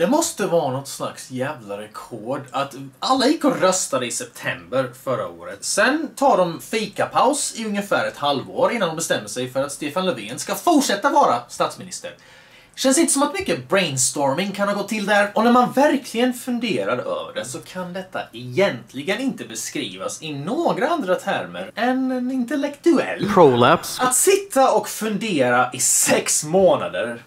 Det måste vara något slags jävla rekord att alla gick och röstade i september förra året. Sen tar de fikapaus i ungefär ett halvår innan de bestämmer sig för att Stefan Löfven ska fortsätta vara statsminister. Känns inte som att mycket brainstorming kan ha gått till där. Och när man verkligen funderar över det så kan detta egentligen inte beskrivas i några andra termer än en intellektuell Prolapse. att sitta och fundera i sex månader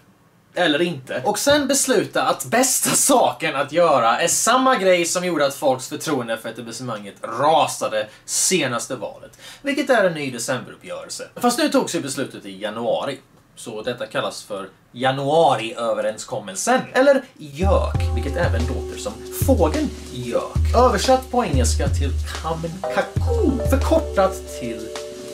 eller inte. Och sen besluta att bästa saken att göra är samma grej som gjorde att folks förtroende för etablissemanget rasade senaste valet. Vilket är en ny decemberuppgörelse. Fast nu togs ju beslutet i januari. Så detta kallas för januariöverenskommelsen. Eller JÖK, vilket även låter som fågeln JÖK. Översatt på engelska till kamenkaku, förkortat till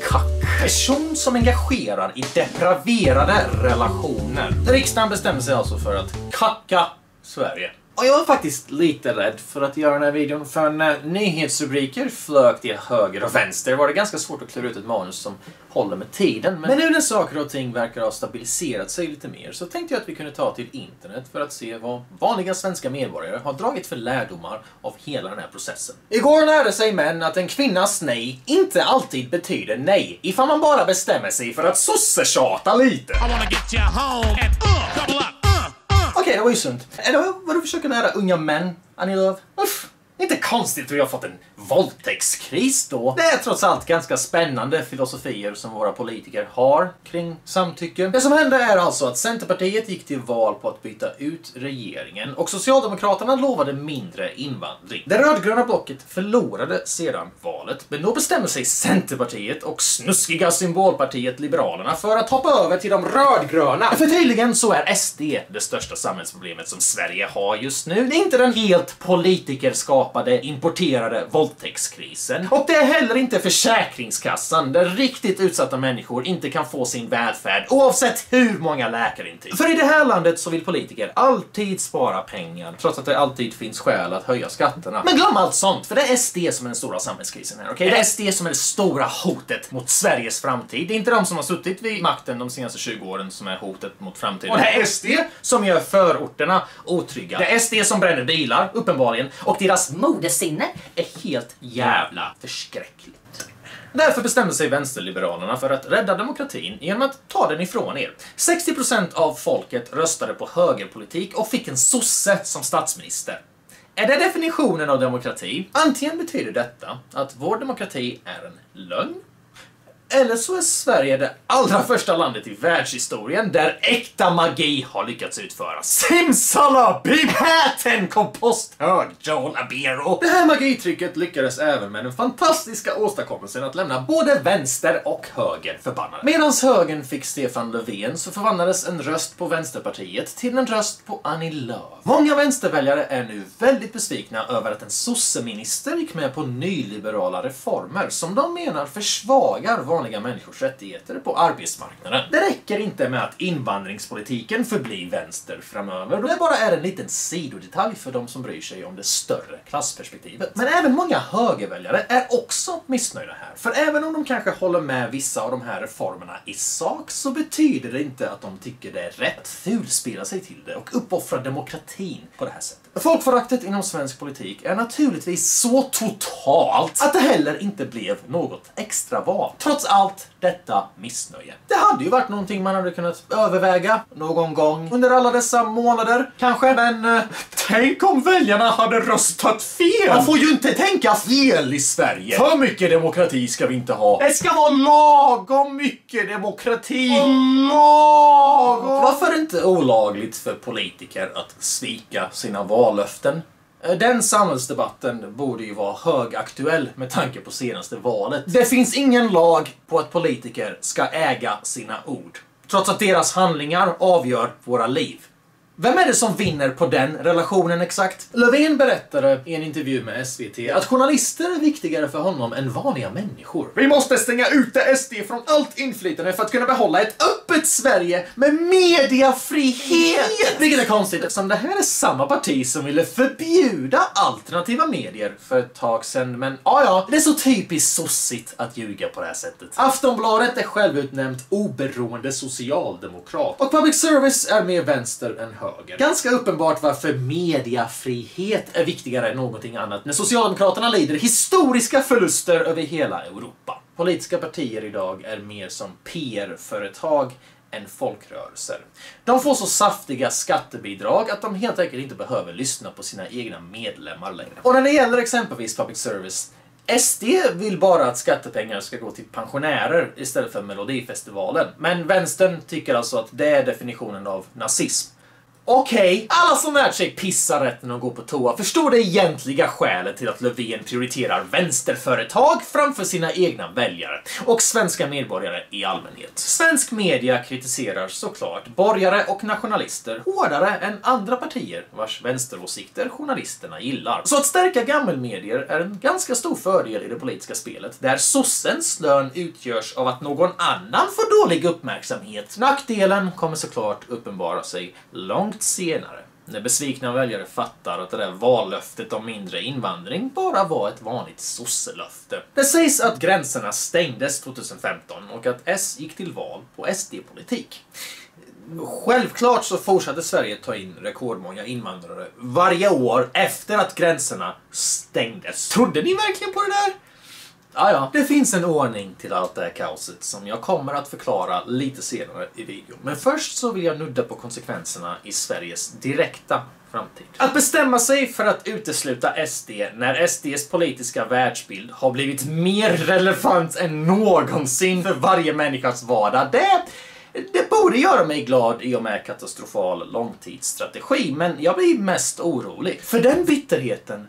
kack. Person som engagerar i depraverade relationer. Riksdagen bestämde sig alltså för att kacka Sverige. Och jag var faktiskt lite rädd för att göra den här videon, för när nyhetsrubriker flög till höger och vänster var det ganska svårt att klura ut ett manus som håller med tiden. Men nu när saker och ting verkar ha stabiliserat sig lite mer så tänkte jag att vi kunde ta till internet för att se vad vanliga svenska medborgare har dragit för lärdomar av hela den här processen. Igår lärde sig män att en kvinnas nej inte alltid betyder nej, ifall man bara bestämmer sig för att sossetjata lite det var ju sunt. Är det vad du försöker lära unga män, Annie Lööf? Uff. Inte konstigt att vi har fått en våldtäktskris då. Det är trots allt ganska spännande filosofier som våra politiker har kring samtycke. Det som hände är alltså att Centerpartiet gick till val på att byta ut regeringen och Socialdemokraterna lovade mindre invandring. Det rödgröna blocket förlorade sedan valet, men då bestämde sig Centerpartiet och snuskiga symbolpartiet Liberalerna för att hoppa över till de rödgröna. För tydligen så är SD det största samhällsproblemet som Sverige har just nu. Det är inte den helt politikerskapade, importerade våldtäktskrisen. Och det är heller inte Försäkringskassan, där riktigt utsatta människor inte kan få sin välfärd oavsett hur många läkarintyg. För i det här landet så vill politiker alltid spara pengar, trots att det alltid finns skäl att höja skatterna. Men glöm allt sånt, för det är SD som är den stora samhällskrisen här, okej? Det är SD som är det stora hotet mot Sveriges framtid. Det är inte de som har suttit vid makten de senaste 20 åren som är hotet mot framtiden. Och det är SD som gör förorterna otrygga. Det är SD som bränner bilar, uppenbarligen, och deras modesinne är helt jävla förskräckligt. Därför bestämde sig vänsterliberalerna för att rädda demokratin genom att ta den ifrån er. 60% av folket röstade på högerpolitik och fick en sosse som statsminister. Är det definitionen av demokrati? Antingen betyder detta att vår demokrati är en lögn, eller så är Sverige det allra första landet i världshistorien där äkta magi har lyckats utföras. Simsalabim! Häten komposthög, Joel Abero! Det här magitricket lyckades även med den fantastiska åstadkommelsen att lämna både vänster och höger förbannade. Medan högern fick Stefan Löfven så förvandlades en röst på Vänsterpartiet till en röst på Annie Lööf. Många vänsterväljare är nu väldigt besvikna över att en sosseminister gick med på nyliberala reformer som de menar försvagar vanliga människors rättigheter på arbetsmarknaden. Det räcker inte med att invandringspolitiken förblir vänster framöver. Det bara är en liten sidodetalj för de som bryr sig om det större klassperspektivet. Men även många högerväljare är också missnöjda här. För även om de kanske håller med vissa av de här reformerna i sak så betyder det inte att de tycker det är rätt att fulspela sig till det och uppoffra demokratin på det här sättet. Folkföraktet inom svensk politik är naturligtvis så totalt att det heller inte blev något extra val. Trots allt detta missnöje. Det hade ju varit någonting man hade kunnat överväga någon gång under alla dessa månader, kanske. Men eh, tänk om väljarna hade röstat fel! Man får ju inte tänka fel i Sverige! För mycket demokrati ska vi inte ha. Det ska vara lagom mycket demokrati! Lagom! Varför inte olagligt för politiker att svika sina vallöften? Eh, den samhällsdebatten borde ju vara högaktuell med tanke på senaste valet. Det finns ingen lag på att politiker ska äga sina ord. Trots att deras handlingar avgör våra liv. Vem är det som vinner på den relationen exakt? Löfven berättade i en intervju med SVT att journalister är viktigare för honom än vanliga människor. Vi måste stänga ute SD från allt inflytande för att kunna behålla ett öppet Sverige med mediafrihet! Vilket är konstigt eftersom det här är samma parti som ville förbjuda alternativa medier för ett tag sedan. Men ja, ja, det är så typiskt sossigt att ljuga på det här sättet. Aftonbladet är självutnämnt oberoende socialdemokrat och public service är mer vänster än höger höger. Ganska uppenbart varför mediafrihet är viktigare än någonting annat när Socialdemokraterna lider historiska förluster över hela Europa. Politiska partier idag är mer som PR-företag än folkrörelser. De får så saftiga skattebidrag att de helt enkelt inte behöver lyssna på sina egna medlemmar längre. Och när det gäller exempelvis public service SD vill bara att skattepengar ska gå till pensionärer istället för Melodifestivalen. Men vänstern tycker alltså att det är definitionen av nazism. Okej, okay. alla som lärt sig pissa rätten att gå på toa förstår det egentliga skälet till att Löfven prioriterar vänsterföretag framför sina egna väljare och svenska medborgare i allmänhet. Svensk media kritiserar såklart borgare och nationalister hårdare än andra partier vars vänsteråsikter journalisterna gillar. Så att stärka gammelmedier är en ganska stor fördel i det politiska spelet, där sossens lön utgörs av att någon annan får dålig uppmärksamhet. Nackdelen kommer såklart uppenbara sig långt senare. När besvikna väljare fattar att det där vallöftet om mindre invandring bara var ett vanligt sosselöfte. Det sägs att gränserna stängdes 2015 och att S gick till val på SD-politik. Självklart så fortsatte Sverige ta in rekordmånga invandrare varje år efter att gränserna stängdes. Trodde ni verkligen på det där? Ja, ja. Det finns en ordning till allt det här kaoset som jag kommer att förklara lite senare i videon. Men först så vill jag nudda på konsekvenserna i Sveriges direkta framtid. Att bestämma sig för att utesluta SD när SDs politiska världsbild har blivit mer relevant än någonsin för varje människas vardag, det det borde göra mig glad i och med katastrofal långtidsstrategi, men jag blir mest orolig. För den bitterheten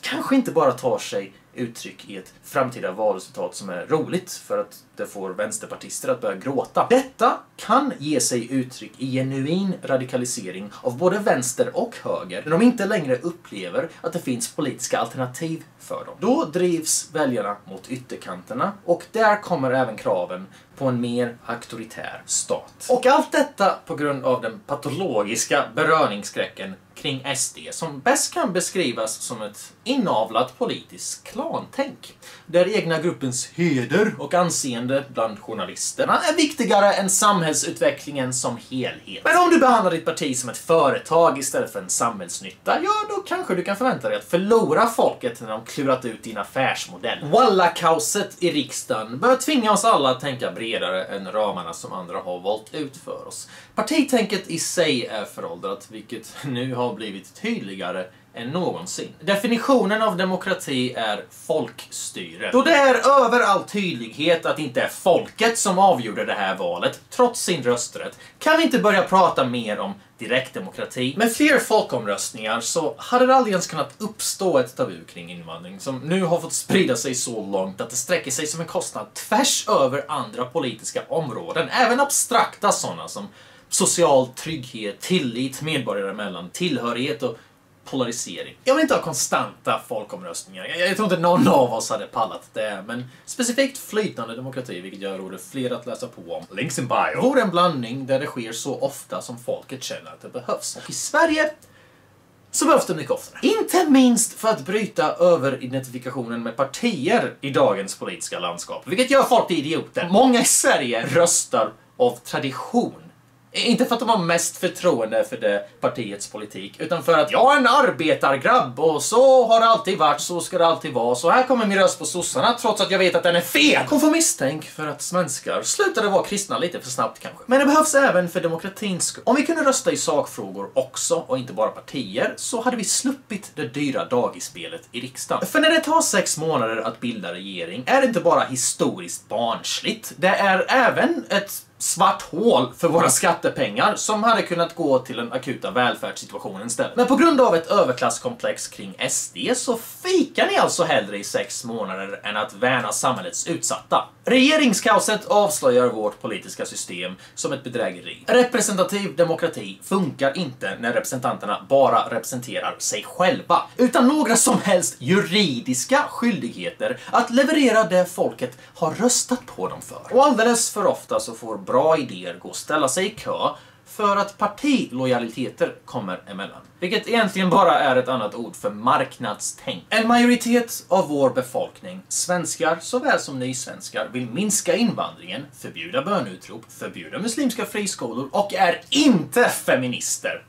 kanske inte bara tar sig uttryck i ett framtida valresultat som är roligt för att det får vänsterpartister att börja gråta. Detta kan ge sig uttryck i genuin radikalisering av både vänster och höger när de inte längre upplever att det finns politiska alternativ för dem. Då drivs väljarna mot ytterkanterna och där kommer även kraven på en mer auktoritär stat. Och allt detta på grund av den patologiska beröringsskräcken kring SD som bäst kan beskrivas som ett inavlat politiskt klantänk. Där egna gruppens heder och anseende bland journalisterna är viktigare än samhällsutvecklingen som helhet. Men om du behandlar ditt parti som ett företag istället för en samhällsnytta, ja då kanske du kan förvänta dig att förlora folket när de klurat ut din affärsmodell. Walla-kaoset i riksdagen bör tvinga oss alla att tänka bredare än ramarna som andra har valt ut för oss. Partitänket i sig är föråldrat, vilket nu har blivit tydligare än någonsin. Definitionen av demokrati är folkstyre. Då det är över all tydlighet att det inte är folket som avgjorde det här valet, trots sin rösträtt, kan vi inte börja prata mer om direktdemokrati. Med fler folkomröstningar så hade det aldrig ens kunnat uppstå ett tabu kring invandring som nu har fått sprida sig så långt att det sträcker sig som en kostnad tvärs över andra politiska områden, även abstrakta sådana som social trygghet, tillit medborgare emellan, tillhörighet och polarisering. Jag vill inte ha konstanta folkomröstningar. Jag, jag tror inte någon av oss hade pallat det, men specifikt flytande demokrati, vilket jag råder fler att läsa på om. Links in bio. Vore en blandning där det sker så ofta som folket känner att det behövs. Och i Sverige så behövs det mycket oftare. Inte minst för att bryta överidentifikationen med partier i dagens politiska landskap, vilket gör folk till idioter. Många i Sverige röstar av tradition inte för att de har mest förtroende för det partiets politik, utan för att jag är en arbetargrabb och så har det alltid varit, så ska det alltid vara. Så här kommer min röst på sossarna trots att jag vet att den är fel. Konformisttänk för att svenskar slutade vara kristna lite för snabbt kanske. Men det behövs även för demokratins skull. Om vi kunde rösta i sakfrågor också och inte bara partier så hade vi sluppit det dyra dagisspelet i riksdagen. För när det tar sex månader att bilda regering är det inte bara historiskt barnsligt, det är även ett svart hål för våra skattepengar som hade kunnat gå till den akuta välfärdssituationen istället. Men på grund av ett överklasskomplex kring SD så fikar ni alltså hellre i sex månader än att värna samhällets utsatta. Regeringskaoset avslöjar vårt politiska system som ett bedrägeri. Representativ demokrati funkar inte när representanterna bara representerar sig själva, utan några som helst juridiska skyldigheter att leverera det folket har röstat på dem för. Och alldeles för ofta så får bra idéer gå och ställa sig i kö för att partilojaliteter kommer emellan. Vilket egentligen bara är ett annat ord för marknadstänk. En majoritet av vår befolkning, svenskar såväl som nysvenskar, vill minska invandringen, förbjuda bönutrop, förbjuda muslimska friskolor och är inte feminister.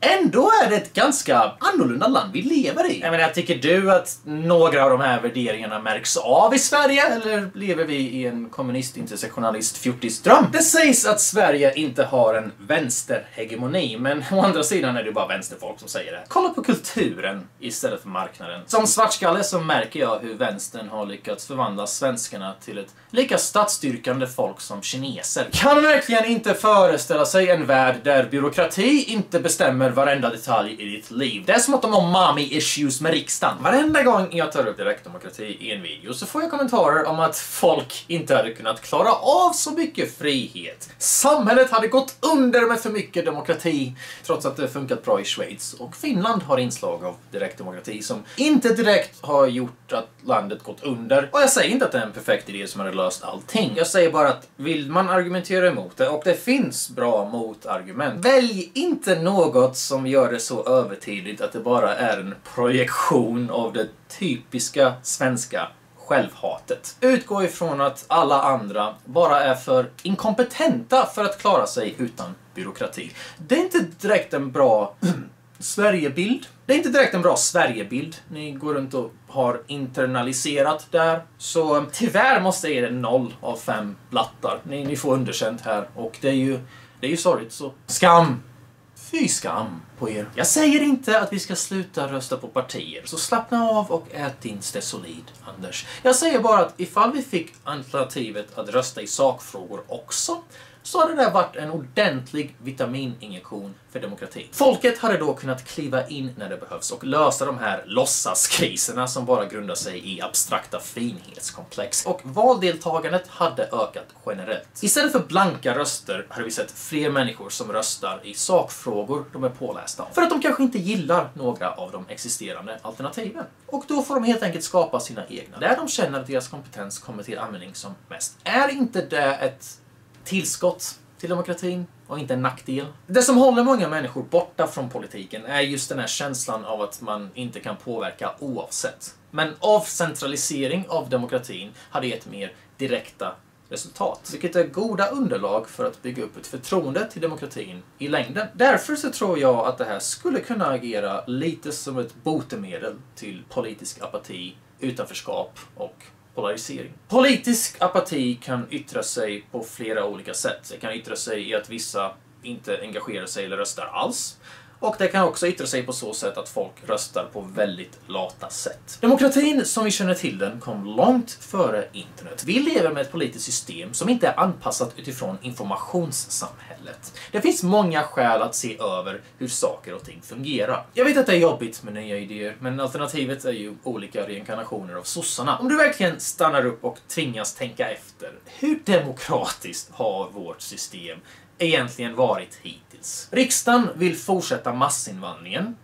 Ändå är det ett ganska annorlunda land vi lever i. Jag menar, tycker du att några av de här värderingarna märks av i Sverige? Eller lever vi i en kommunist-intersektionalist fjortisdröm? Det sägs att Sverige inte har en vänsterhegemoni, men å andra sidan är det bara vänsterfolk som säger det. Kolla på kulturen istället för marknaden. Som svartskalle så märker jag hur vänstern har lyckats förvandla svenskarna till ett lika statsstyrkande folk som kineser. Kan verkligen inte föreställa sig en värld där byråkrati inte bestämmer varenda detalj i ditt liv. Det är som att de har mommy issues med riksdagen. Varenda gång jag tar upp direktdemokrati i en video så får jag kommentarer om att folk inte hade kunnat klara av så mycket frihet. Samhället hade gått under med för mycket demokrati, trots att det funkat bra i Schweiz. Och Finland har inslag av direktdemokrati som inte direkt har gjort att landet gått under. Och jag säger inte att det är en perfekt idé som hade löst allting. Jag säger bara att vill man argumentera emot det, och det finns bra motargument, välj inte något som gör det så övertydligt att det bara är en projektion av det typiska svenska självhatet. Utgå ifrån att alla andra bara är för inkompetenta för att klara sig utan byråkrati. Det är inte direkt en bra Sverigebild. Det är inte direkt en bra Sverigebild ni går runt och har internaliserat där. Så eh, tyvärr måste jag ge det noll av fem blattar. Ni, ni får underkänt här och det är ju, det är ju sorgligt så. Skam! Fy skam på er. Jag säger inte att vi ska sluta rösta på partier, så slappna av och ät din Stesolid, Anders. Jag säger bara att ifall vi fick alternativet att rösta i sakfrågor också, så hade det varit en ordentlig vitamininjektion för demokratin. Folket hade då kunnat kliva in när det behövs och lösa de här låtsaskriserna som bara grundar sig i abstrakta finhetskomplex. Och valdeltagandet hade ökat generellt. Istället för blanka röster hade vi sett fler människor som röstar i sakfrågor de är pålästa om. För att de kanske inte gillar några av de existerande alternativen. Och då får de helt enkelt skapa sina egna, där de känner att deras kompetens kommer till användning som mest. Är inte det ett tillskott till demokratin och inte en nackdel. Det som håller många människor borta från politiken är just den här känslan av att man inte kan påverka oavsett. Men avcentralisering av demokratin hade gett mer direkta resultat, vilket är goda underlag för att bygga upp ett förtroende till demokratin i längden. Därför så tror jag att det här skulle kunna agera lite som ett botemedel till politisk apati, utanförskap och polarisering. Politisk apati kan yttra sig på flera olika sätt. Det kan yttra sig i att vissa inte engagerar sig eller röstar alls. Och det kan också yttra sig på så sätt att folk röstar på väldigt lata sätt. Demokratin som vi känner till den kom långt före internet. Vi lever med ett politiskt system som inte är anpassat utifrån informationssamhället. Det finns många skäl att se över hur saker och ting fungerar. Jag vet att det är jobbigt med nya idéer, men alternativet är ju olika reinkarnationer av sossarna. Om du verkligen stannar upp och tvingas tänka efter, hur demokratiskt har vårt system egentligen varit hittills. Riksdagen vill fortsätta massinvandringen.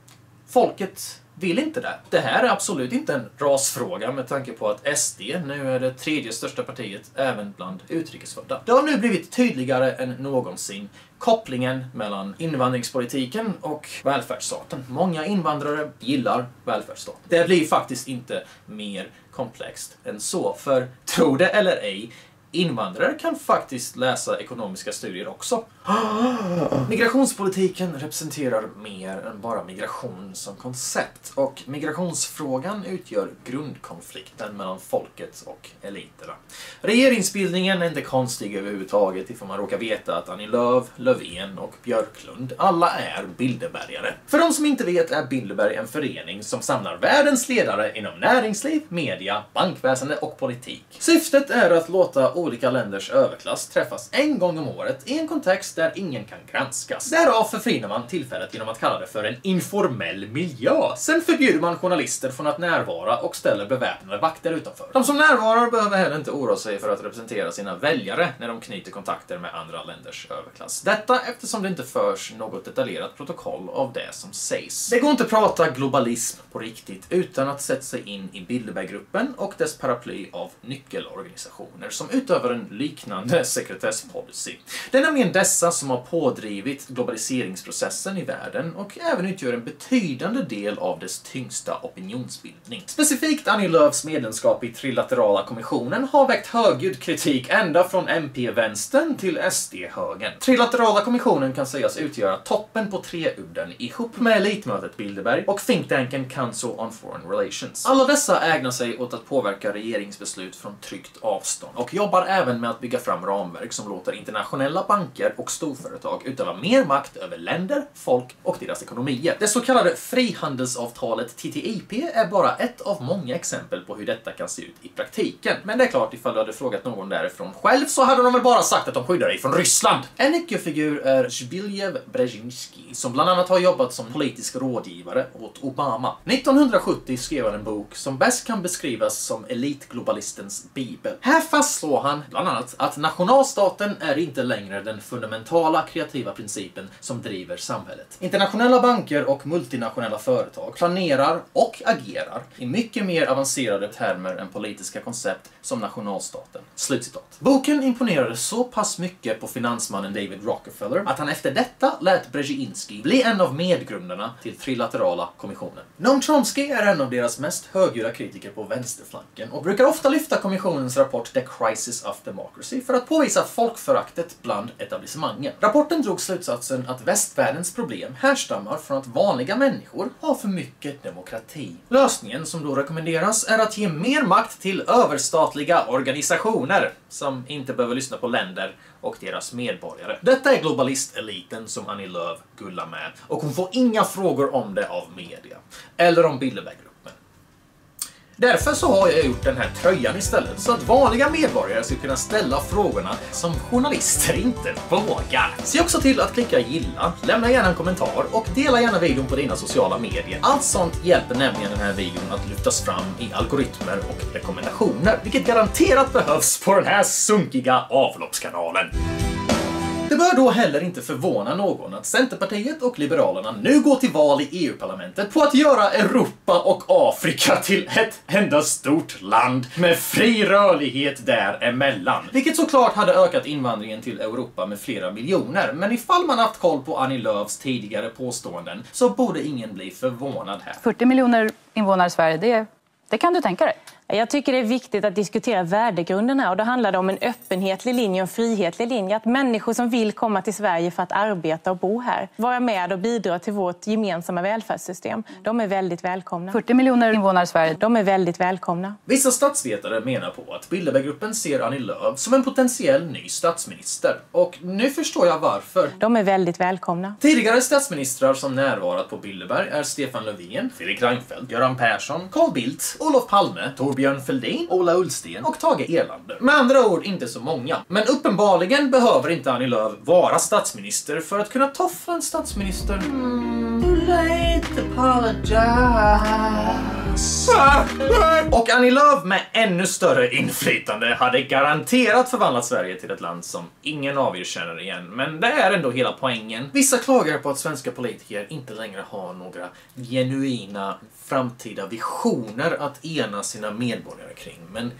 Folket vill inte det. Det här är absolut inte en rasfråga med tanke på att SD nu är det tredje största partiet även bland utrikesfödda. Det har nu blivit tydligare än någonsin kopplingen mellan invandringspolitiken och välfärdsstaten. Många invandrare gillar välfärdsstaten. Det blir faktiskt inte mer komplext än så, för tro det eller ej, Invandrare kan faktiskt läsa ekonomiska studier också. Migrationspolitiken representerar mer än bara migration som koncept och migrationsfrågan utgör grundkonflikten mellan folket och eliterna. Regeringsbildningen är inte konstig överhuvudtaget ifall man råkar veta att Annie Lööf, Löfven och Björklund alla är Bilderbergare. För de som inte vet är Bilderberg en förening som samlar världens ledare inom näringsliv, media, bankväsende och politik. Syftet är att låta olika länders överklass träffas en gång om året i en kontext där ingen kan granskas. Därav förfinar man tillfället genom att kalla det för en informell miljö. Sen förbjuder man journalister från att närvara och ställer beväpnade vakter utanför. De som närvarar behöver heller inte oroa sig för att representera sina väljare när de knyter kontakter med andra länders överklass. Detta eftersom det inte förs något detaljerat protokoll av det som sägs. Det går inte att prata globalism på riktigt utan att sätta sig in i Bilderberggruppen och dess paraply av nyckelorganisationer som utövar över en liknande sekretesspolicy. Det är nämligen dessa som har pådrivit globaliseringsprocessen i världen och även utgör en betydande del av dess tyngsta opinionsbildning. Specifikt Annie Lööfs medlemskap i Trilaterala kommissionen har väckt högljudd kritik ända från MP-vänstern till SD-högern. Trilaterala kommissionen kan sägas utgöra toppen på treudden ihop med elitmötet Bilderberg och thinktanken Council on Foreign Relations. Alla dessa ägnar sig åt att påverka regeringsbeslut från tryggt avstånd och jobbar även med att bygga fram ramverk som låter internationella banker och storföretag utöva mer makt över länder, folk och deras ekonomier. Det så kallade frihandelsavtalet TTIP är bara ett av många exempel på hur detta kan se ut i praktiken. Men det är klart, ifall du hade frågat någon därifrån själv så hade de väl bara sagt att de skyddar dig från Ryssland. En nyckelfigur är Zbigniew Brzezinski som bland annat har jobbat som politisk rådgivare åt Obama. 1970 skrev han en bok som bäst kan beskrivas som elitglobalistens bibel. Här fastslår han bland annat att nationalstaten är inte längre den fundamentala kreativa principen som driver samhället. Internationella banker och multinationella företag planerar och agerar i mycket mer avancerade termer än politiska koncept som nationalstaten. Slutcitat. Boken imponerade så pass mycket på finansmannen David Rockefeller att han efter detta lät Brzezinski bli en av medgrundarna till Trilaterala kommissionen. Noam Chomsky är en av deras mest högljudda kritiker på vänsterflanken och brukar ofta lyfta kommissionens rapport The Crisis of Democracy för att påvisa folkföraktet bland etablissemangen. Rapporten drog slutsatsen att västvärldens problem härstammar från att vanliga människor har för mycket demokrati. Lösningen som då rekommenderas är att ge mer makt till överstatliga organisationer som inte behöver lyssna på länder och deras medborgare. Detta är globalisteliten som Annie Lööf gullar med och hon får inga frågor om det av media. Eller om Bilderberggruppen. Därför så har jag gjort den här tröjan istället, så att vanliga medborgare ska kunna ställa frågorna som journalister inte vågar. Se också till att klicka gilla, lämna gärna en kommentar och dela gärna videon på dina sociala medier. Allt sånt hjälper nämligen den här videon att lyftas fram i algoritmer och rekommendationer, vilket garanterat behövs på den här sunkiga avloppskanalen. Det bör då heller inte förvåna någon att Centerpartiet och Liberalerna nu går till val i EU-parlamentet på att göra Europa och Afrika till ett enda stort land med fri rörlighet däremellan. Vilket såklart hade ökat invandringen till Europa med flera miljoner, men ifall man haft koll på Annie Lööfs tidigare påståenden så borde ingen bli förvånad här. 40 miljoner invånare i Sverige, det, är det kan du tänka dig? Jag tycker det är viktigt att diskutera värdegrunden här och då handlar det om en öppenhetlig linje och en frihetlig linje. Att människor som vill komma till Sverige för att arbeta och bo här, vara med och bidra till vårt gemensamma välfärdssystem, de är väldigt välkomna. 40 miljoner invånare i Sverige. De är väldigt välkomna. Vissa statsvetare menar på att Bilderberggruppen ser Annie Lööf som en potentiell ny statsminister. Och nu förstår jag varför. De är väldigt välkomna. Tidigare statsministrar som närvarat på Bilderberg är Stefan Löfven, Fredrik Reinfeldt, Göran Persson, Carl Bildt, Olof Palme, Torbjörn Fälldin, Ola Ullsten och Tage Erlander. Med andra ord inte så många. Men uppenbarligen behöver inte Annie Lööf vara statsminister för att kunna toffa en statsminister. Mm. Och Annie Lööf med ännu större inflytande hade garanterat förvandlat Sverige till ett land som ingen av er känner igen. Men det är ändå hela poängen. Vissa klagar på att svenska politiker inte längre har några genuina framtida visioner att ena sina medborgare kring. Men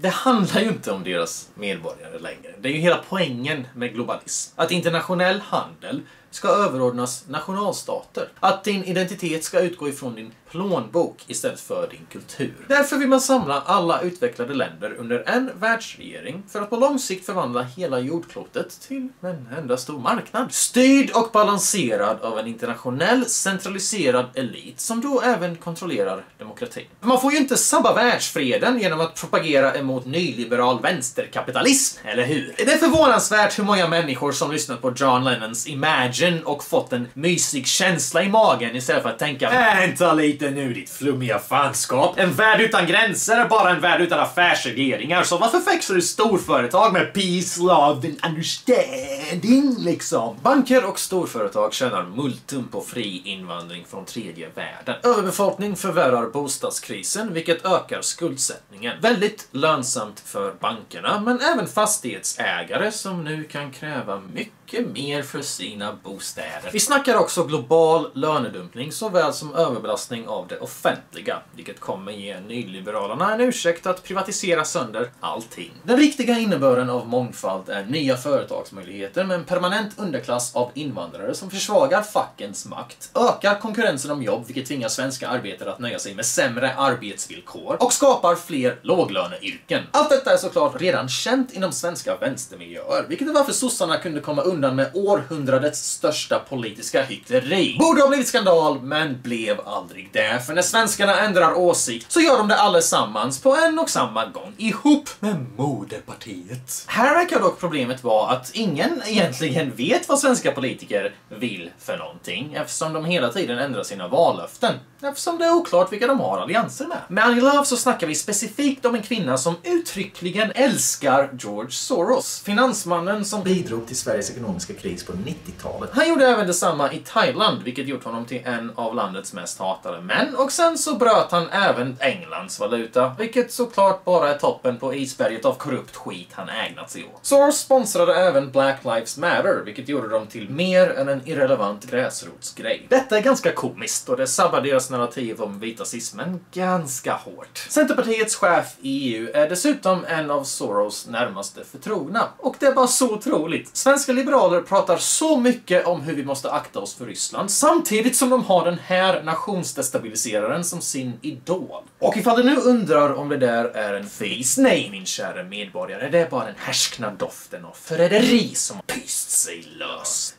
det handlar ju inte om deras medborgare längre. Det är ju hela poängen med globalism. Att internationell handel ska överordnas nationalstater. Att din identitet ska utgå ifrån din plånbok istället för din kultur. Därför vill man samla alla utvecklade länder under en världsregering för att på lång sikt förvandla hela jordklotet till en enda stor marknad. Styrd och balanserad av en internationell centraliserad elit som då även kontrollerar demokratin. Man får ju inte sabba världsfreden genom att propagera emot nyliberal vänsterkapitalism, eller hur? Det är förvånansvärt hur många människor som lyssnat på John Lennons Imagine och fått en mysig känsla i magen istället för att tänka äh, Vänta lite nu ditt flummiga fanskap. En värld utan gränser är bara en värld utan affärsregleringar, så varför fäxar du storföretag med peace, love and understanding, liksom. Banker och storföretag tjänar multum på fri invandring från tredje världen. Överbefolkning förvärrar bostadskrisen, vilket ökar skuldsättningen. Väldigt lönsamt för bankerna, men även fastighetsägare som nu kan kräva mycket mycket mer för sina bostäder. Vi snackar också global lönedumpning såväl som överbelastning av det offentliga, vilket kommer ge nyliberalerna en ursäkt att privatisera sönder allting. Den riktiga innebörden av mångfald är nya företagsmöjligheter med en permanent underklass av invandrare som försvagar fackens makt, ökar konkurrensen om jobb, vilket tvingar svenska arbetare att nöja sig med sämre arbetsvillkor och skapar fler låglöneyrken. Allt detta är såklart redan känt inom svenska vänstermiljöer, vilket är varför sossarna kunde komma undan med århundradets största politiska hyckleri. Borde ha blivit skandal, men blev aldrig det. För när svenskarna ändrar åsikt så gör de det allesammans på en och samma gång, ihop med moderpartiet. Här verkar dock problemet vara att ingen egentligen vet vad svenska politiker vill för någonting, eftersom de hela tiden ändrar sina vallöften. Eftersom det är oklart vilka de har allianser med. Med Annie Love så snackar vi specifikt om en kvinna som uttryckligen älskar George Soros. Finansmannen som bidrog till Sveriges ekonomiska kris på 90-talet. Han gjorde även detsamma i Thailand, vilket gjort honom till en av landets mest hatade män. Och sen så bröt han även Englands valuta, vilket såklart bara är toppen på isberget av korrupt skit han ägnat sig åt. Soros sponsrade även Black Lives Matter, vilket gjorde dem till mer än en irrelevant gräsrotsgrej. Detta är ganska komiskt och det sabbar deras narrativ om vitasismen ganska hårt. Centerpartiets chef i EU är dessutom en av Soros närmaste förtrogna. Och det är bara så otroligt. Svenska liberaler pratar så mycket om hur vi måste akta oss för Ryssland, samtidigt som de har den här nationsdestabiliseraren som sin idol. Och ifall du nu undrar om det där är en face, nej min kära medborgare, det är bara den härskna doften av förräderi som har pyst sig lös.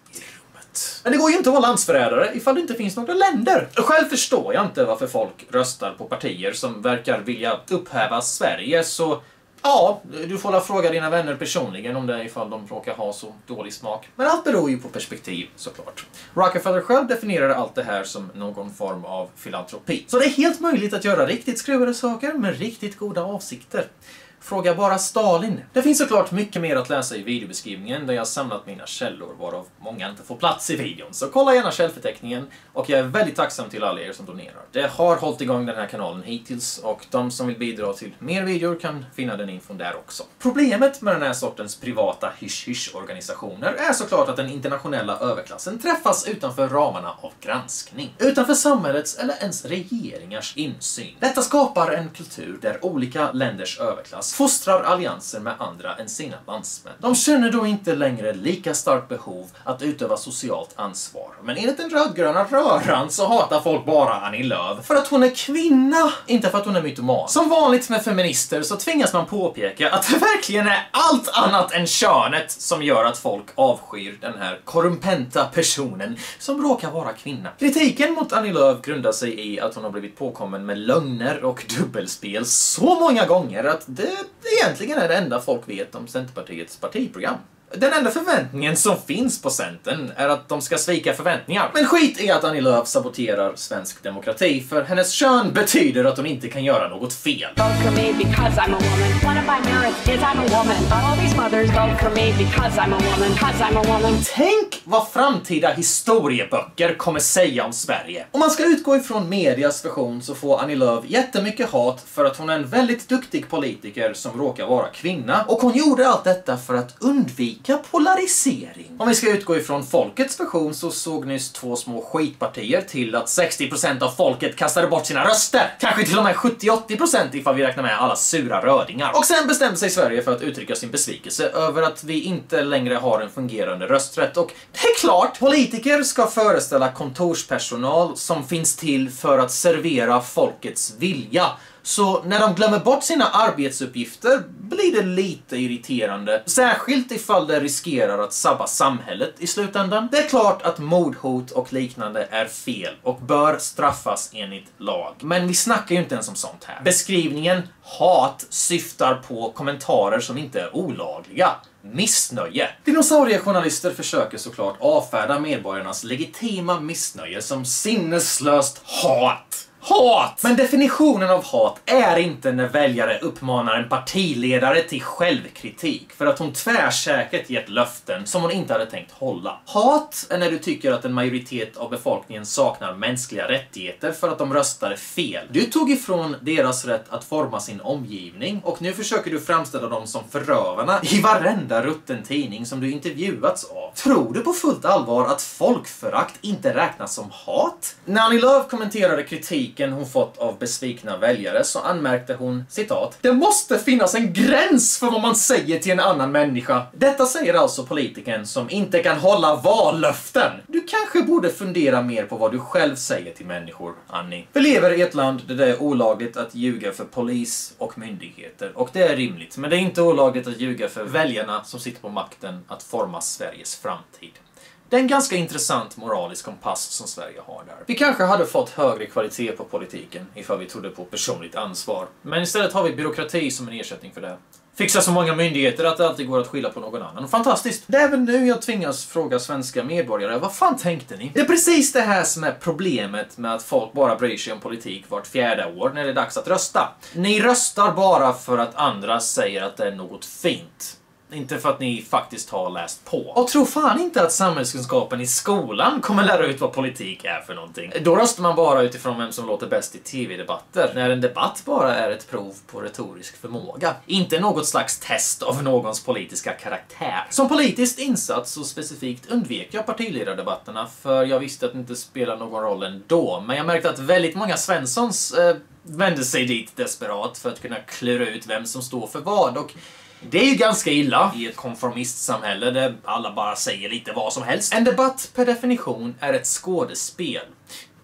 Men det går ju inte att vara landsförrädare ifall det inte finns några länder. Själv förstår jag inte varför folk röstar på partier som verkar vilja upphäva Sverige, så Ja, du får fråga dina vänner personligen om det ifall de råkar ha så dålig smak. Men allt beror ju på perspektiv såklart. Rockefeller själv definierar allt det här som någon form av filantropi. Så det är helt möjligt att göra riktigt skruvade saker med riktigt goda avsikter. Fråga bara Stalin. Det finns såklart mycket mer att läsa i videobeskrivningen där jag samlat mina källor varav många inte får plats i videon. Så kolla gärna källförteckningen och jag är väldigt tacksam till alla er som donerar. Det har hållit igång den här kanalen hittills och de som vill bidra till mer videor kan finna den infon där också. Problemet med den här sortens privata hysch-hysch-organisationer är såklart att den internationella överklassen träffas utanför ramarna av granskning. Utanför samhällets eller ens regeringars insyn. Detta skapar en kultur där olika länders överklass fostrar allianser med andra än sina landsmän. De känner då inte längre lika starkt behov att utöva socialt ansvar. Men enligt den rödgröna röran så hatar folk bara Annie Lööf för att hon är kvinna, inte för att hon är mytoman. Som vanligt med feminister så tvingas man påpeka att det verkligen är allt annat än könet som gör att folk avskyr den här korrumpenta personen som råkar vara kvinna. Kritiken mot Annie Lööf grundar sig i att hon har blivit påkommen med lögner och dubbelspel så många gånger att det egentligen är det enda folk vet om Centerpartiets partiprogram. Den enda förväntningen som finns på Centern är att de ska svika förväntningar. Men skit i att Annie Lööf saboterar svensk demokrati, för hennes kön betyder att hon inte kan göra något fel. vote for me because I'm a woman. One of my merits is I'm a woman. All these mothers vote for me because I'm a woman. Because I'm a woman. Tänk vad framtida historieböcker kommer säga om Sverige. Om man ska utgå ifrån medias version så får Annie Lööf jättemycket hat för att hon är en väldigt duktig politiker som råkar vara kvinna. Och hon gjorde allt detta för att undvika polarisering. Om vi ska utgå ifrån folkets version så såg nyss två små skitpartier till att 60% av folket kastade bort sina röster. Kanske till och med 70-80% ifall vi räknar med alla sura rödingar. Och sen bestämde sig Sverige för att uttrycka sin besvikelse över att vi inte längre har en fungerande rösträtt. Och det är klart, politiker ska föreställa kontorspersonal som finns till för att servera folkets vilja. Så när de glömmer bort sina arbetsuppgifter blir det lite irriterande. Särskilt ifall det riskerar att sabba samhället i slutändan. Det är klart att mordhot och liknande är fel och bör straffas enligt lag. Men vi snackar ju inte ens om sånt här. Beskrivningen hat syftar på kommentarer som inte är olagliga. Missnöje. Dinosauriejournalister försöker såklart avfärda medborgarnas legitima missnöje som sinneslöst hat. Hat! Men definitionen av hat är inte när väljare uppmanar en partiledare till självkritik för att hon tvärsäkert gett löften som hon inte hade tänkt hålla. Hat är när du tycker att en majoritet av befolkningen saknar mänskliga rättigheter för att de röstade fel. Du tog ifrån deras rätt att forma sin omgivning och nu försöker du framställa dem som förövarna i varenda rutten tidning som du intervjuats av. Tror du på fullt allvar att folkförakt inte räknas som hat? När Annie Lööf kommenterade kritiken hon fått av besvikna väljare så anmärkte hon citat “Det måste finnas en gräns för vad man säger till en annan människa”. Detta säger alltså politikern som inte kan hålla vallöften. Du kanske borde fundera mer på vad du själv säger till människor, Annie. Vi lever i ett land där det är olagligt att ljuga för polis och myndigheter och det är rimligt. Men det är inte olagligt att ljuga för väljarna som sitter på makten att forma Sveriges framtid. Det är en ganska intressant moralisk kompass som Sverige har där. Vi kanske hade fått högre kvalitet på politiken ifall vi trodde på personligt ansvar. Men istället har vi byråkrati som en ersättning för det. Fixar så många myndigheter att det alltid går att skylla på någon annan. Fantastiskt! Det är även nu jag tvingas fråga svenska medborgare, vad fan tänkte ni? Det är precis det här som är problemet med att folk bara bryr sig om politik vart fjärde år när det är dags att rösta. Ni röstar bara för att andra säger att det är något fint. Inte för att ni faktiskt har läst på. Och tro fan inte att samhällskunskapen i skolan kommer lära ut vad politik är för någonting. Då röstar man bara utifrån vem som låter bäst i TV-debatter. När en debatt bara är ett prov på retorisk förmåga. Inte något slags test av någons politiska karaktär. Som politiskt insatt så specifikt undvek jag partiledardebatterna för jag visste att det inte spelar någon roll ändå. Men jag märkte att väldigt många Svenssons eh, vände sig dit desperat för att kunna klura ut vem som står för vad. Och det är ju ganska illa i ett konformistsamhälle där alla bara säger lite vad som helst. En debatt per definition är ett skådespel.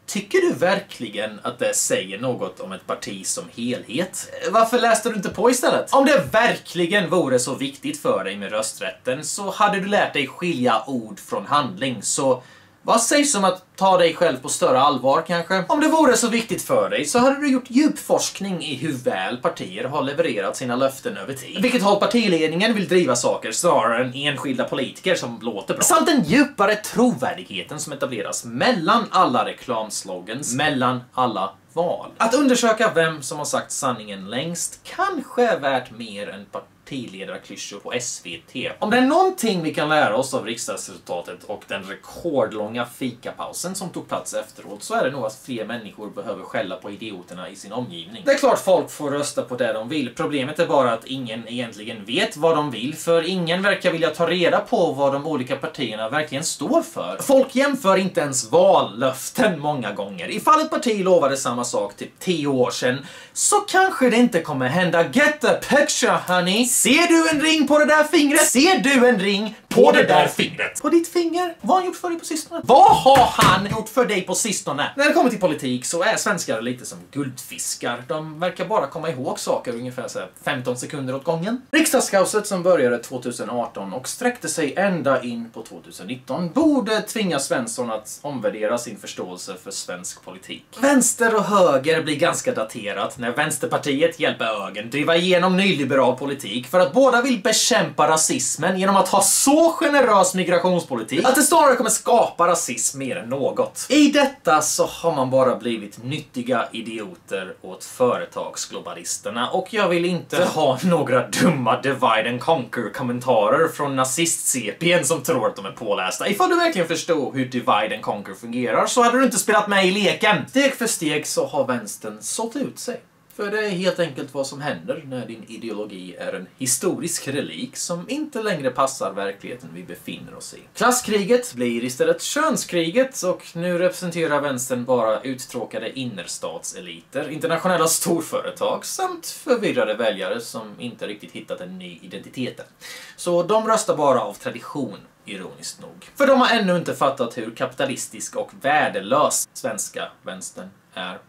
Tycker du verkligen att det säger något om ett parti som helhet? Varför läste du inte på istället? Om det verkligen vore så viktigt för dig med rösträtten så hade du lärt dig skilja ord från handling, så vad sägs om att ta dig själv på större allvar kanske? Om det vore så viktigt för dig så hade du gjort djupforskning i hur väl partier har levererat sina löften över tid. Vilket håll partiledningen vill driva saker snarare än enskilda politiker som låter bra. Samt den djupare trovärdigheten som etableras mellan alla reklamslogans, mellan alla val. Att undersöka vem som har sagt sanningen längst kanske är värt mer än partiledarklyschor på SVT. Om det är någonting vi kan lära oss av riksdagsresultatet och den rekordlånga fikapausen som tog plats efteråt så är det nog att fler människor behöver skälla på idioterna i sin omgivning. Det är klart folk får rösta på det de vill. Problemet är bara att ingen egentligen vet vad de vill, för ingen verkar vilja ta reda på vad de olika partierna verkligen står för. Folk jämför inte ens vallöften många gånger. Ifall ett parti lovade samma sak typ 10 år sedan så kanske det inte kommer hända. Get the picture honey! Ser du en ring på det där fingret? Ser du en ring på det där fingret? På ditt finger? Vad har han gjort för dig på sistone? Vad har han gjort för dig på sistone? När det kommer till politik så är svenskar lite som guldfiskar. De verkar bara komma ihåg saker ungefär så här 15 sekunder åt gången. Riksdagskaoset som började 2018 och sträckte sig ända in på 2019 borde tvinga Svensson att omvärdera sin förståelse för svensk politik. Vänster och höger blir ganska daterat när Vänsterpartiet hjälper högern driva igenom nyliberal politik för att båda vill bekämpa rasismen genom att ha så generös migrationspolitik att det snarare kommer skapa rasism mer än något. I detta så har man bara blivit nyttiga idioter åt företagsglobalisterna och jag vill inte ha några dumma divide and conquer kommentarer från nazist-CPn som tror att de är pålästa. Ifall du verkligen förstod hur divide and conquer fungerar så hade du inte spelat med i leken. Steg för steg så har vänstern sålt ut sig. För det är helt enkelt vad som händer när din ideologi är en historisk relik som inte längre passar verkligheten vi befinner oss i. Klasskriget blir istället könskriget och nu representerar vänstern bara uttråkade innerstatseliter, internationella storföretag samt förvirrade väljare som inte riktigt hittat en ny identitet. Så de röstar bara av tradition ironiskt nog. För de har ännu inte fattat hur kapitalistisk och värdelös svenska vänstern är.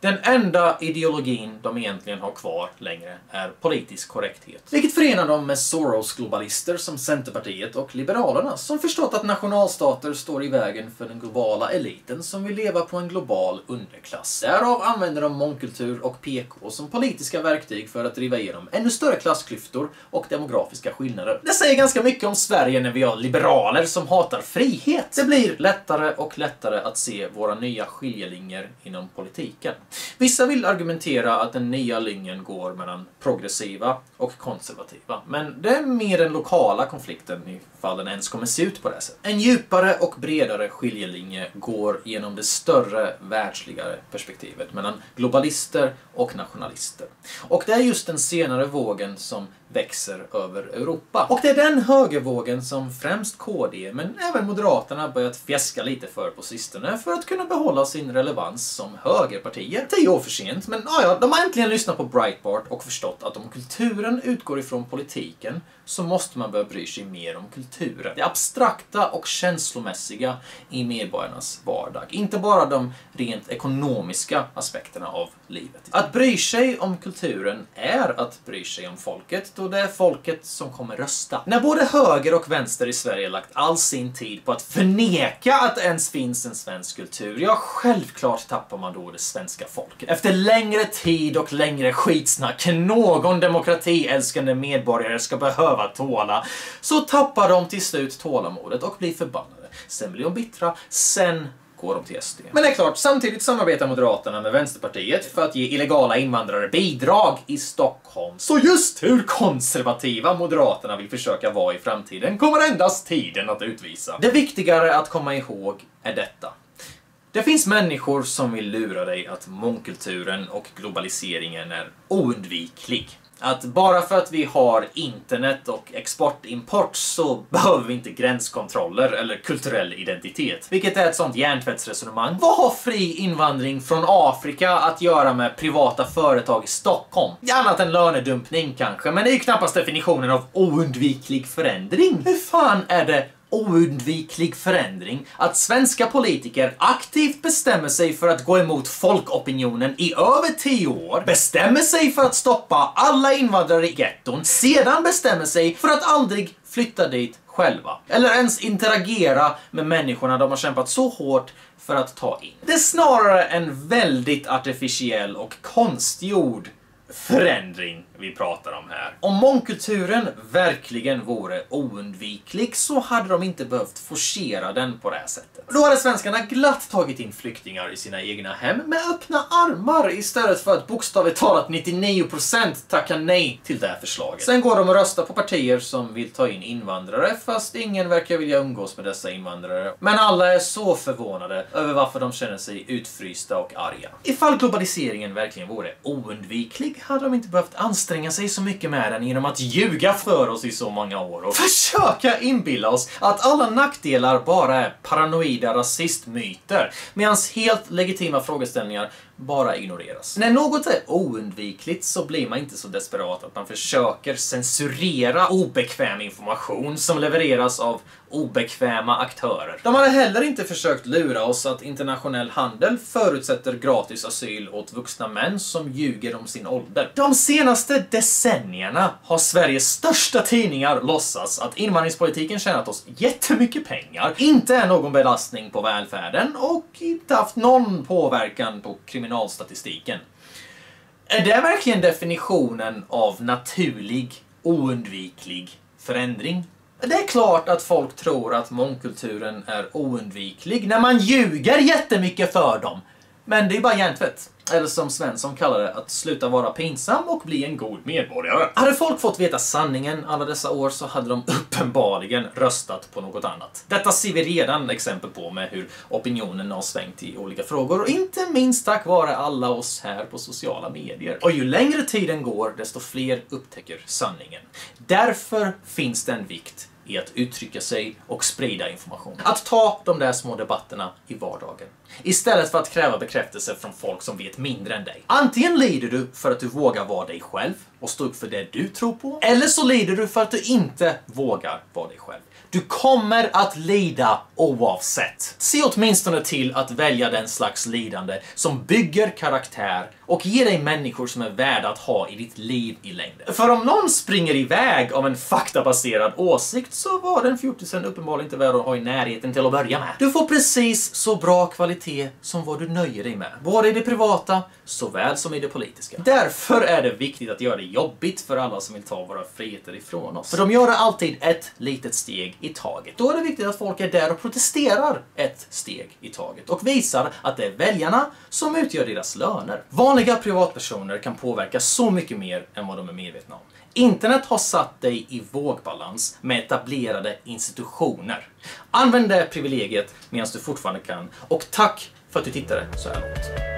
Den enda ideologin de egentligen har kvar längre är politisk korrekthet. Vilket förenar dem med Soros-globalister som Centerpartiet och Liberalerna som förstått att nationalstater står i vägen för den globala eliten som vill leva på en global underklass. Därav använder de mångkultur och PK som politiska verktyg för att driva igenom ännu större klassklyftor och demografiska skillnader. Det säger ganska mycket om Sverige när vi har liberaler som hatar frihet. Det blir lättare och lättare att se våra nya skiljelinjer inom politiken. Vissa vill argumentera att den nya linjen går mellan progressiva och konservativa. Men det är mer den lokala konflikten ifall den ens kommer se ut på det sättet. En djupare och bredare skiljelinje går genom det större världsligare perspektivet mellan globalister och nationalister. Och det är just den senare vågen som växer över Europa. Och det är den högervågen som främst KD, men även Moderaterna börjat fjäska lite för på sistone för att kunna behålla sin relevans som högerpartier. Tio år för sent, men ja, de har äntligen lyssnat på Breitbart och förstått att om kulturen utgår ifrån politiken så måste man börja bry sig mer om kulturen. Det abstrakta och känslomässiga i medborgarnas vardag. Inte bara de rent ekonomiska aspekterna av livet. Att bry sig om kulturen är att bry sig om folket, då det är folket som kommer rösta. När både höger och vänster i Sverige lagt all sin tid på att förneka att det ens finns en svensk kultur, ja, självklart tappar man då det svenska folket. Efter längre tid och längre skitsnack någon demokratiälskande medborgare ska behöva tåla, så tappar de till slut tålamodet och blir förbannade. Sen blir de bittra, sen går de till SD. Men det är klart, samtidigt samarbetar Moderaterna med Vänsterpartiet för att ge illegala invandrare bidrag i Stockholm. Så just hur konservativa Moderaterna vill försöka vara i framtiden kommer endast tiden att utvisa. Det viktigare att komma ihåg är detta. Det finns människor som vill lura dig att mångkulturen och globaliseringen är oundviklig. Att bara för att vi har internet och export-import så behöver vi inte gränskontroller eller kulturell identitet. Vilket är ett sånt hjärntvättsresonemang. Vad har fri invandring från Afrika att göra med privata företag i Stockholm? Annat än lönedumpning kanske, men det är ju knappast definitionen av oundviklig förändring. Hur fan är det oundviklig förändring att svenska politiker aktivt bestämmer sig för att gå emot folkopinionen i över tio år, bestämmer sig för att stoppa alla invandrare i getton, sedan bestämmer sig för att aldrig flytta dit själva. Eller ens interagera med människorna de har kämpat så hårt för att ta in. Det är snarare en väldigt artificiell och konstgjord förändring vi pratar om här. Om mångkulturen verkligen vore oundviklig så hade de inte behövt forcera den på det här sättet. Då hade svenskarna glatt tagit in flyktingar i sina egna hem med öppna armar istället för att bokstavligt talat 99% tacka nej till det här förslaget. Sen går de och röstar på partier som vill ta in invandrare fast ingen verkar vilja umgås med dessa invandrare. Men alla är så förvånade över varför de känner sig utfrysta och arga. Ifall globaliseringen verkligen vore oundviklig hade de inte behövt anstränga sig så mycket med den genom att ljuga för oss i så många år och försöka inbilla oss att alla nackdelar bara är paranoida rasistmyter medan helt legitima frågeställningar bara ignoreras. När något är oundvikligt så blir man inte så desperat att man försöker censurera obekväm information som levereras av obekväma aktörer. De hade heller inte försökt lura oss att internationell handel förutsätter gratis asyl åt vuxna män som ljuger om sin ålder. De senaste decennierna har Sveriges största tidningar låtsats att invandringspolitiken tjänat oss jättemycket pengar, inte är någon belastning på välfärden och inte haft någon påverkan på kriminalstatistiken. Är det verkligen definitionen av naturlig, oundviklig förändring? Det är klart att folk tror att mångkulturen är oundviklig när man ljuger jättemycket för dem. Men det är bara hjärntvätt. Eller som Svensson kallar det, att sluta vara pinsam och bli en god medborgare. Hade folk fått veta sanningen alla dessa år så hade de uppenbarligen röstat på något annat. Detta ser vi redan exempel på med hur opinionen har svängt i olika frågor och inte minst tack vare alla oss här på sociala medier. Och ju längre tiden går, desto fler upptäcker sanningen. Därför finns det en vikt i att uttrycka sig och sprida information. Att ta de där små debatterna i vardagen. Istället för att kräva bekräftelse från folk som vet mindre än dig. Antingen lider du för att du vågar vara dig själv och stå upp för det du tror på. Eller så lider du för att du inte vågar vara dig själv. Du kommer att lida oavsett. Se åtminstone till att välja den slags lidande som bygger karaktär och ger dig människor som är värda att ha i ditt liv i längden. För om någon springer iväg av en faktabaserad åsikt så var den fjortisen uppenbarligen inte värd att ha i närheten till att börja med. Du får precis så bra kvalitet som vad du nöjer dig med. Både i det privata såväl som i det politiska. Därför är det viktigt att göra det jobbigt för alla som vill ta våra friheter ifrån oss. För de gör det alltid ett litet steg steg i taget. Då är det viktigt att folk är där och protesterar ett steg i taget och visar att det är väljarna som utgör deras löner. Vanliga privatpersoner kan påverka så mycket mer än vad de är medvetna om. Internet har satt dig i vågbalans med etablerade institutioner. Använd det privilegiet medan du fortfarande kan och tack för att du tittade så här långt.